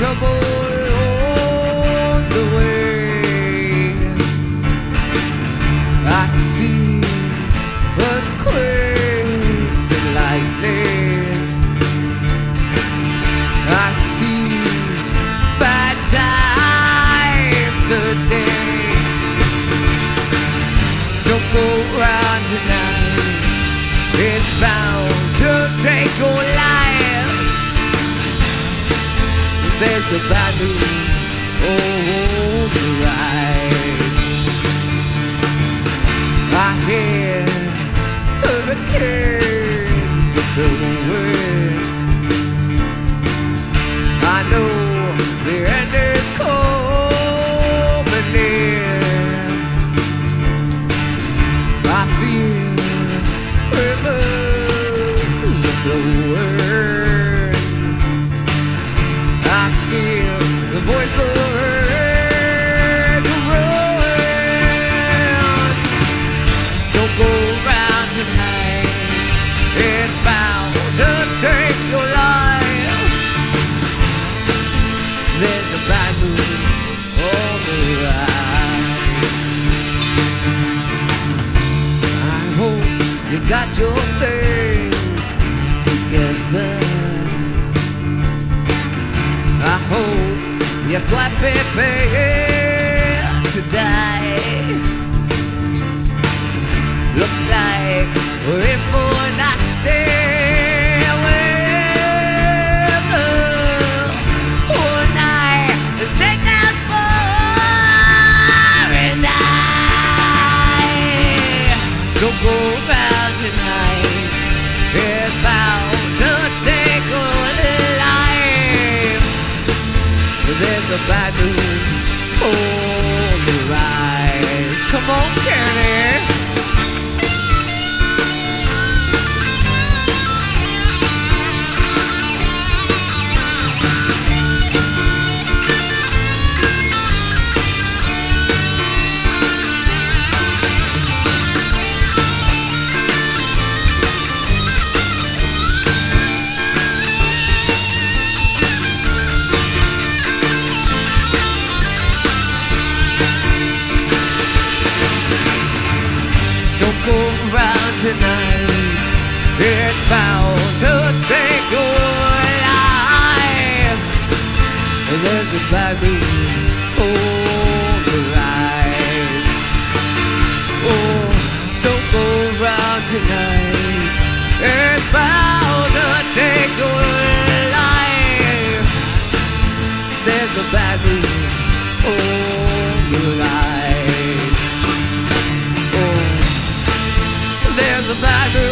trouble on the way. I see earthquakes and lightning. I see bad times a day. Don't go round tonight. It's bound. A bad moon on the rise. I hear hurricanes are blowing. I know the end is coming near. I feel rivers are flowing. Got your things together. I hope you're quite prepared to die. Looks like we're in for a nasty tonight. It's bound to take life. There's a bad moon on the rise. Come on, Kenny. It's bound to take your life. There's a bad moon on the rise. Oh, don't go around tonight. It's bound to take your life. There's a bad moon on the rise. Oh, there's a bad moon